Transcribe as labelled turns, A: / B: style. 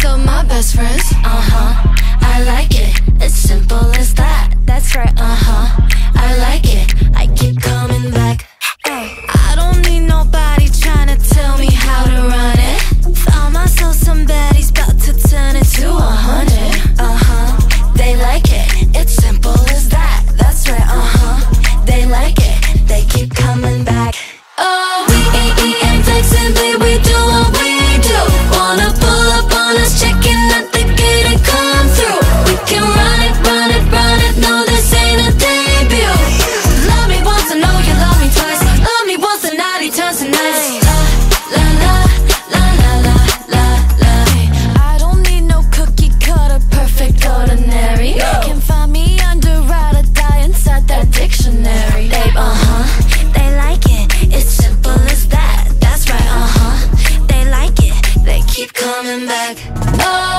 A: So my best friends. coming back.